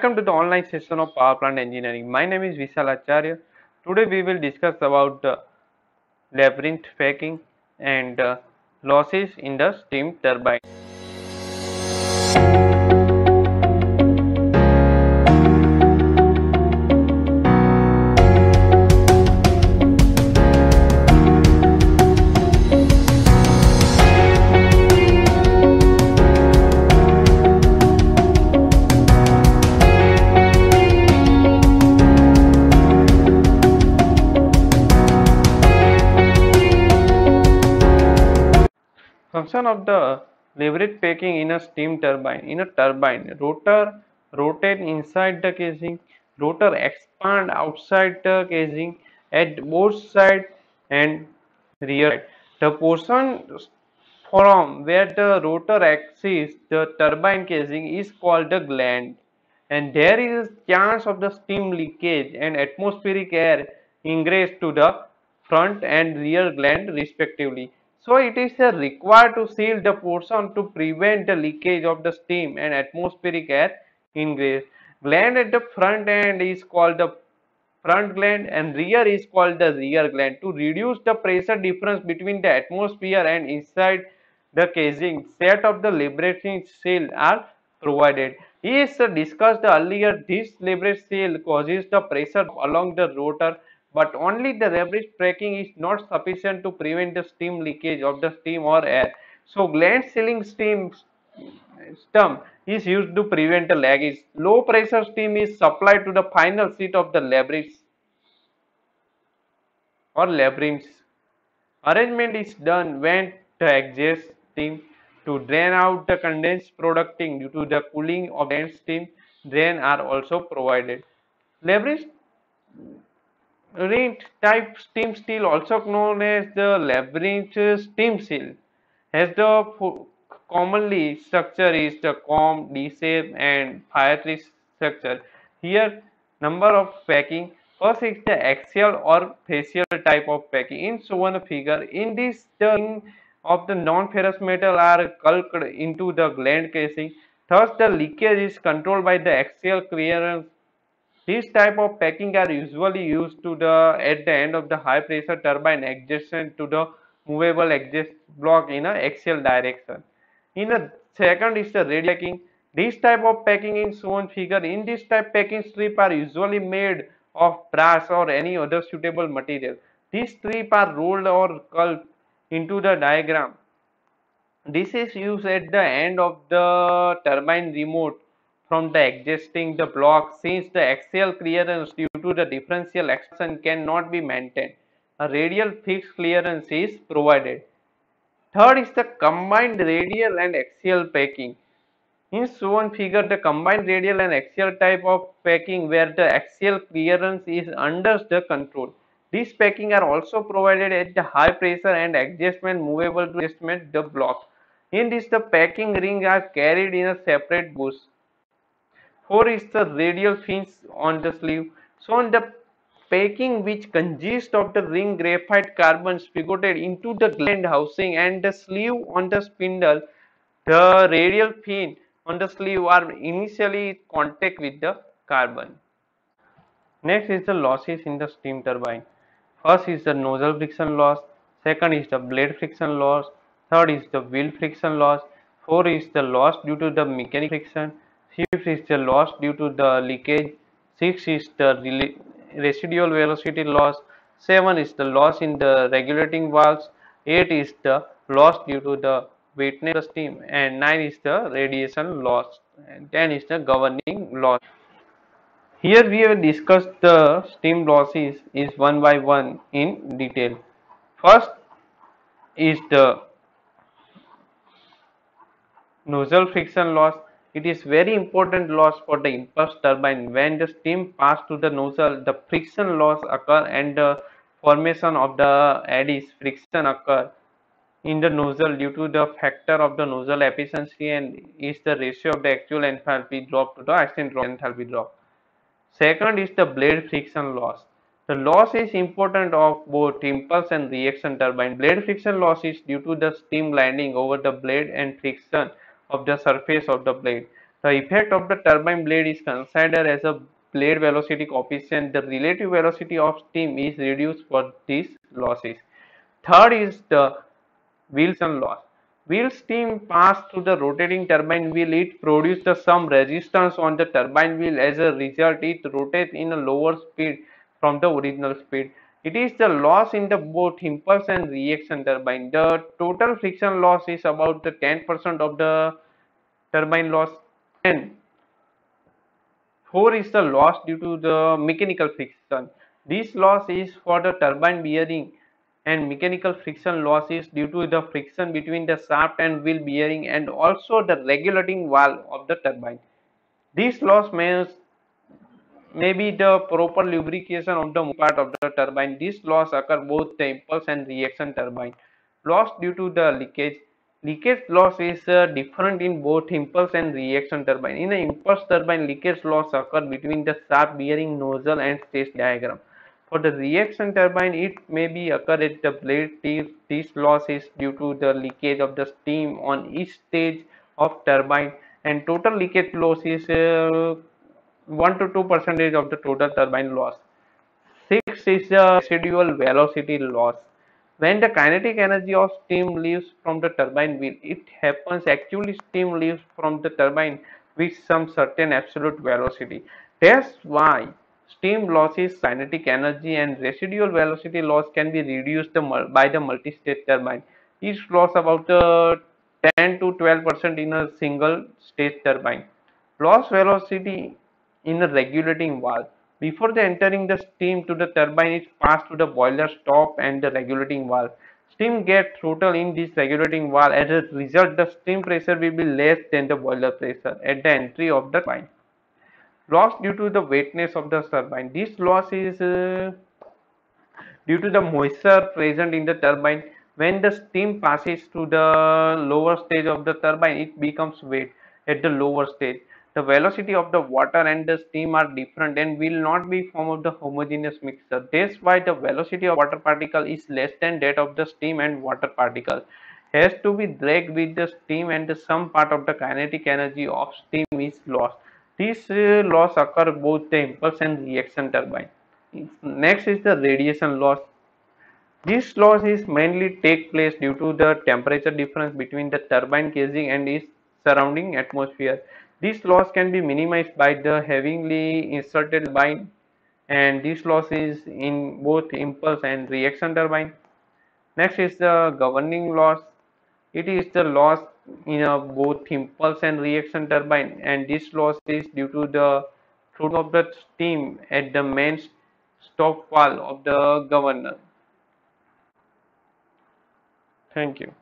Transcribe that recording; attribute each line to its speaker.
Speaker 1: Welcome to the online session of Power Plant Engineering. My name is Vishal Acharya. Today we will discuss about the labyrinth packing and uh, losses in the steam turbine. Function of the labyrinth packing in a steam turbine. In a turbine, rotor rotate inside the casing, rotor expand outside the casing at both side and rear. The portion from where the rotor exits the turbine casing is called the gland and there is a chance of the steam leakage and atmospheric air ingress to the front and rear gland respectively. So it is required to seal the portion to prevent the leakage of the steam and atmospheric air ingress. Gland at the front end is called the front gland and rear is called the rear gland. To reduce the pressure difference between the atmosphere and inside the casing, set of the labyrinth seal are provided. As discussed earlier, this labyrinth seal causes the pressure along the rotor but only the labyrinth packing is not sufficient to prevent the steam leakage of the steam or air. So gland sealing steam stem is used to prevent the leakage. Low pressure steam is supplied to the final seat of the labyrinth or labyrinths. Arrangement is done when the exhaust steam to drain out the condensed product due to the cooling of the steam drain are also provided. Labyrinth Labyrinth type steam seal also known as the labyrinth steam seal has the commonly structure is the comb, D-shape and fire tree structure. Here number of packing first is the axial or facial type of packing in shown figure in this the of the non-ferrous metal are calked into the gland casing thus the leakage is controlled by the axial clearance these type of packing are usually used to the at the end of the high pressure turbine adjacent to the movable exhaust block in a axial direction. In the second is the radial packing. This type of packing in shown figure. In this type packing strip are usually made of brass or any other suitable material. These strip are rolled or curled into the diagram. This is used at the end of the turbine remote from the existing the block since the axial clearance due to the differential expansion cannot be maintained. A radial fixed clearance is provided. Third is the combined radial and axial packing. In shown figure, the combined radial and axial type of packing where the axial clearance is under the control. These packing are also provided at the high pressure and adjustment movable to adjustment the block. In this, the packing ring are carried in a separate bush. 4 is the radial fins on the sleeve. So on the packing which consists of the ring graphite carbon spigoted into the gland housing and the sleeve on the spindle, the radial fin on the sleeve are initially contact with the carbon. Next is the losses in the steam turbine. First is the nozzle friction loss, second is the blade friction loss, third is the wheel friction loss, four is the loss due to the mechanical friction, Fifth is the loss due to the leakage. Six is the residual velocity loss. Seven is the loss in the regulating valves. Eight is the loss due to the wetness of steam. And nine is the radiation loss. And ten is the governing loss. Here we have discussed the steam losses is one by one in detail. First is the nozzle friction loss it is very important loss for the impulse turbine. When the steam pass to the nozzle, the friction loss occur and the formation of the eddies friction occur in the nozzle due to the factor of the nozzle efficiency and is the ratio of the actual enthalpy drop to the accident enthalpy drop. Second is the blade friction loss. The loss is important of both impulse and reaction turbine. Blade friction loss is due to the steam gliding over the blade and friction of the surface of the blade. The effect of the turbine blade is considered as a blade velocity coefficient. The relative velocity of steam is reduced for these losses. Third is the Wilson loss. Wheel steam pass through the rotating turbine wheel. It produces some resistance on the turbine wheel. As a result, it rotates in a lower speed from the original speed. It is the loss in the both impulse and reaction turbine. The total friction loss is about the 10% of the turbine loss and 4 is the loss due to the mechanical friction. This loss is for the turbine bearing and mechanical friction loss is due to the friction between the shaft and wheel bearing and also the regulating valve of the turbine. This loss means maybe the proper lubrication of the part of the turbine. This loss occur both the impulse and reaction turbine. Loss due to the leakage. Leakage loss is uh, different in both impulse and reaction turbine. In the impulse turbine, leakage loss occur between the shaft bearing nozzle and stage diagram. For the reaction turbine, it may be occur at the blade tip. This loss is due to the leakage of the steam on each stage of turbine and total leakage loss is uh, 1 to 2 percentage of the total turbine loss. 6 is the residual velocity loss. When the kinetic energy of steam leaves from the turbine wheel, it happens actually steam leaves from the turbine with some certain absolute velocity. That's why steam losses kinetic energy and residual velocity loss can be reduced by the multi-stage turbine. Each loss about uh, 10 to 12 percent in a single stage turbine. Loss velocity in the regulating valve. Before the entering the steam to the turbine is passed to the boiler stop and the regulating valve. Steam gets throttled in this regulating valve. As a result, the steam pressure will be less than the boiler pressure at the entry of the turbine. Loss due to the wetness of the turbine. This loss is uh, due to the moisture present in the turbine. When the steam passes to the lower stage of the turbine, it becomes wet at the lower stage the velocity of the water and the steam are different and will not be form of the homogeneous mixture. That's why the velocity of water particle is less than that of the steam and water particle. Has to be dragged with the steam and some part of the kinetic energy of steam is lost. This uh, loss occur both the impulse and reaction turbine. Next is the radiation loss. This loss is mainly take place due to the temperature difference between the turbine casing and its surrounding atmosphere. This loss can be minimized by the heavily inserted turbine and this loss is in both impulse and reaction turbine. Next is the governing loss. It is the loss in both impulse and reaction turbine and this loss is due to the flow of the steam at the main stop valve of the governor. Thank you.